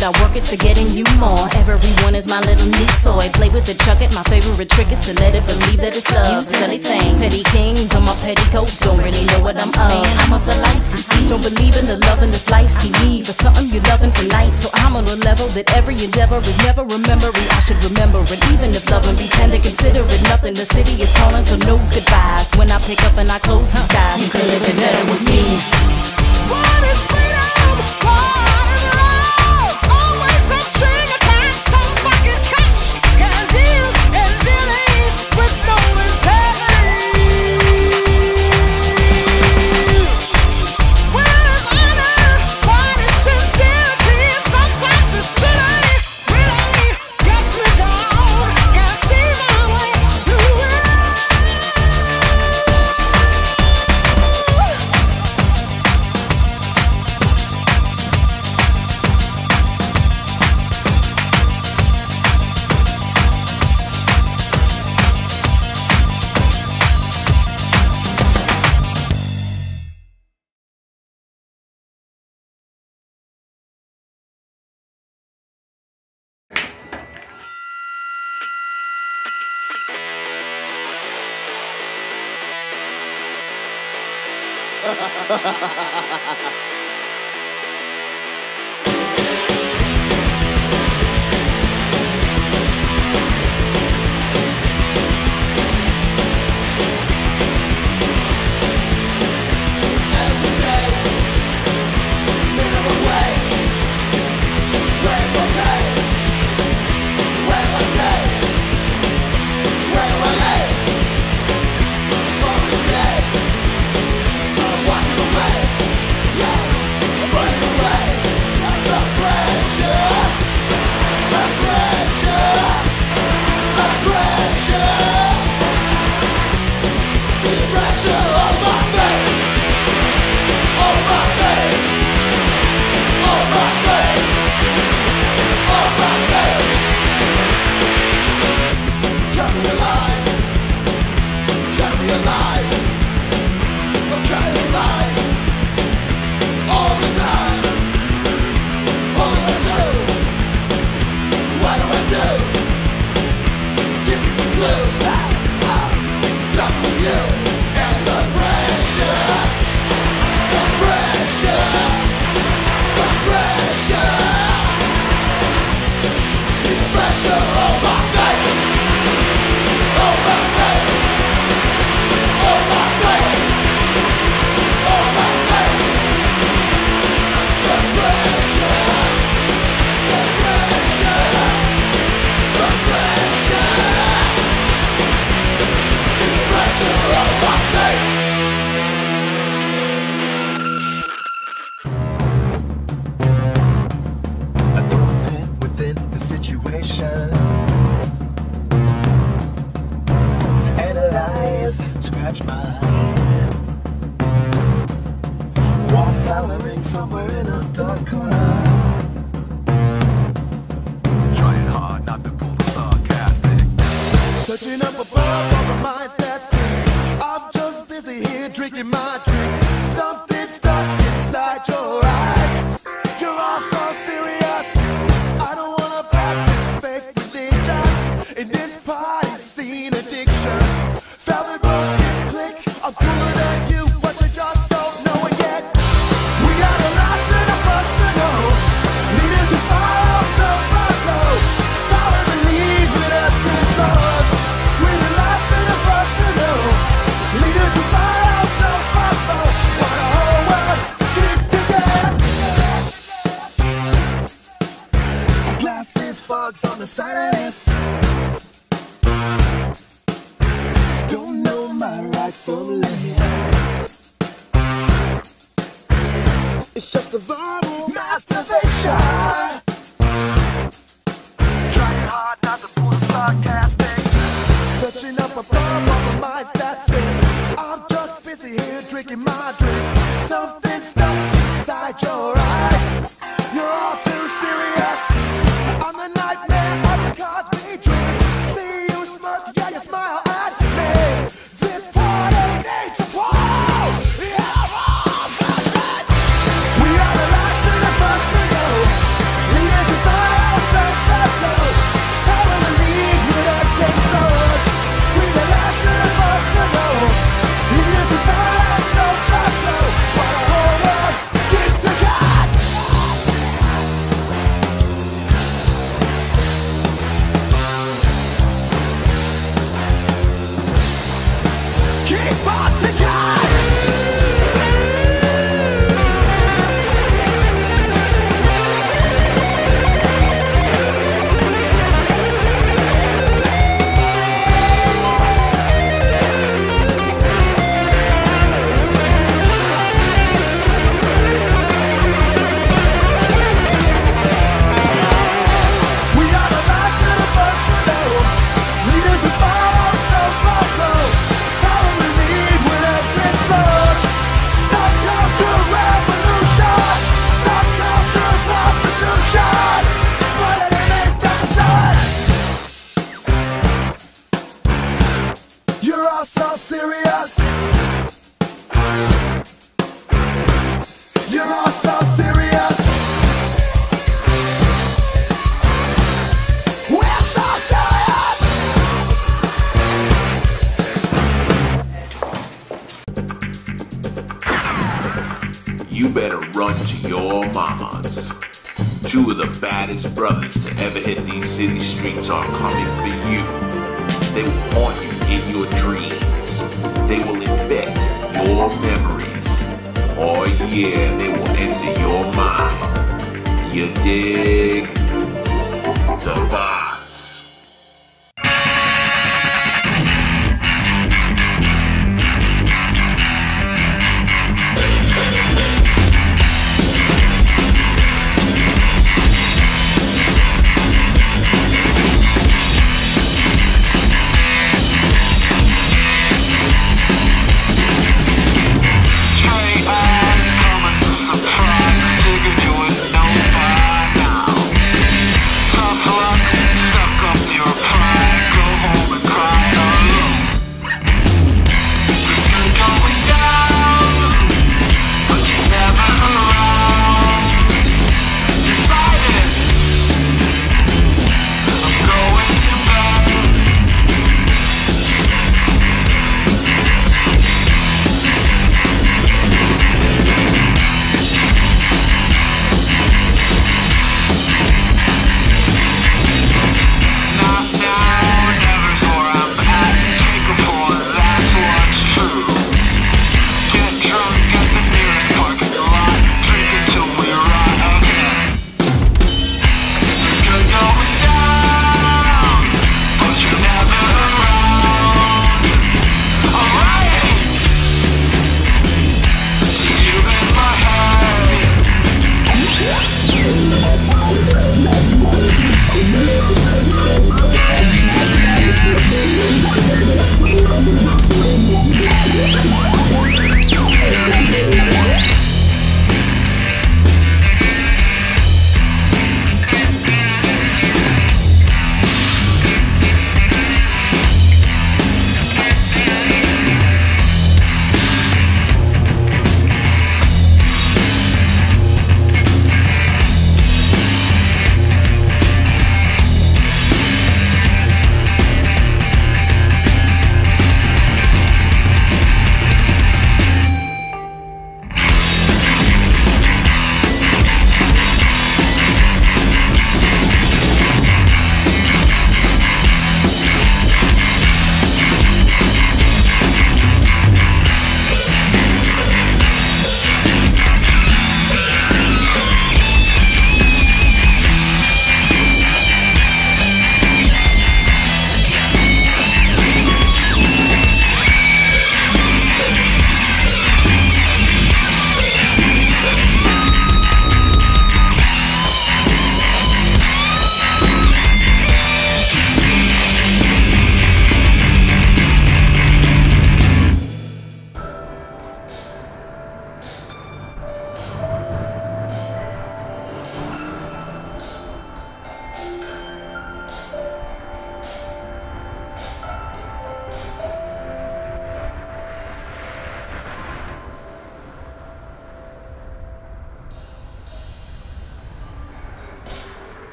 It, I work it, forgetting you more. Everyone is my little new toy. Play with the chuck it. My favorite trick is to let it believe that it's love. You Silly thing, petty kings on my petticoats. Don't really know what I'm of. I'm of the light to see. Don't believe in the love in this life. See me for something you're loving tonight. So I'm on a level that every endeavor is never remembering. I should remember it, even if loving be tender. Consider it nothing. The city is calling, so no goodbyes. When I pick up and I close these eyes, you can live it better with me. What is freedom? ha ha ha ha ha ha Scratch my somewhere Fogged from the silence. Don't know my right from left. It's just a verbal masturbation. Serious. You're all so serious. We're so serious. You better run to your mamas. Two of the baddest brothers to ever hit these city streets are coming for you. They will haunt you in your dreams. They will infect your memories. Oh yeah, they will enter your mind. You dig?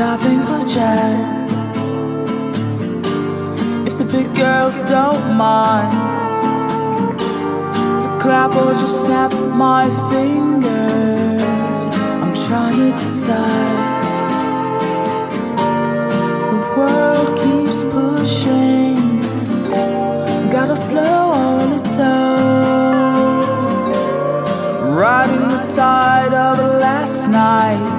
Shopping for jazz. If the big girls don't mind to clap or just snap my fingers, I'm trying to decide. The world keeps pushing, gotta flow on its own. Riding the tide of last night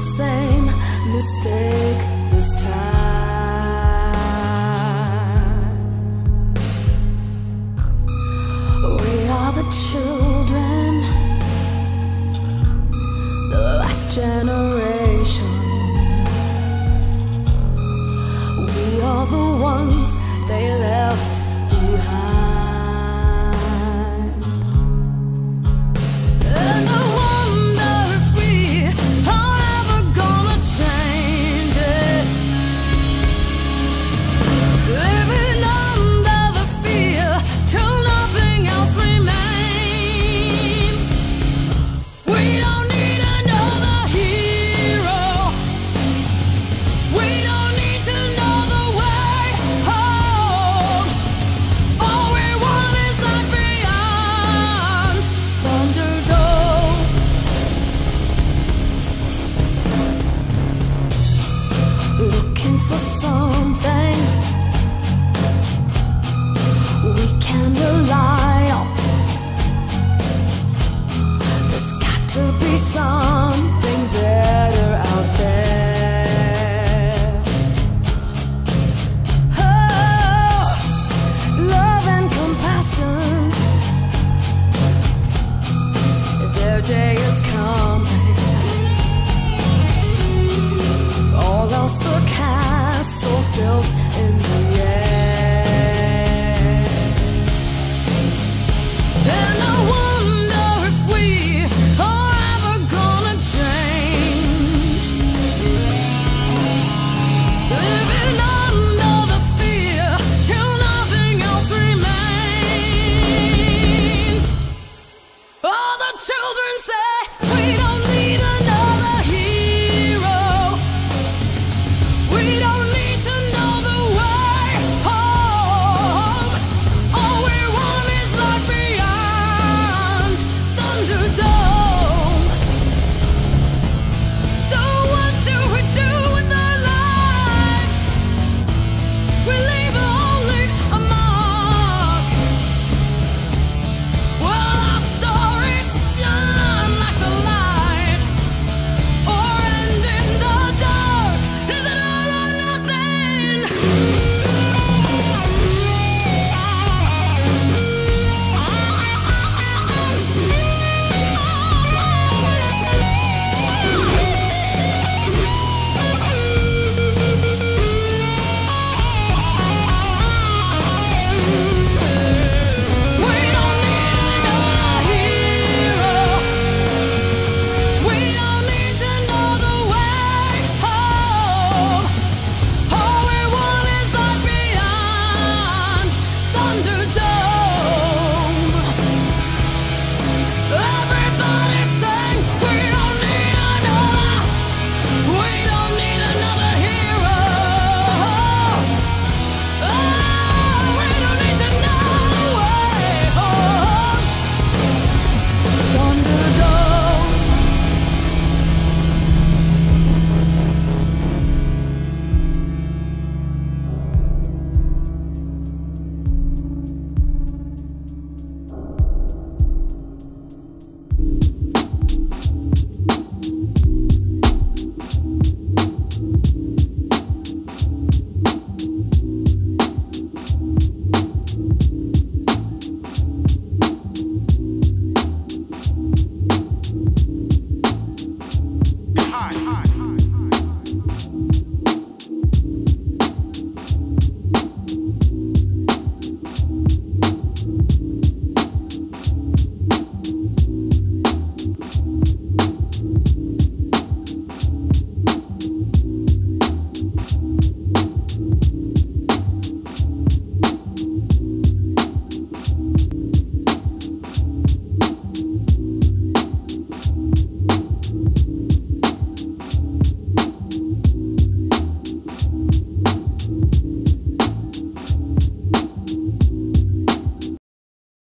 same mistake this time.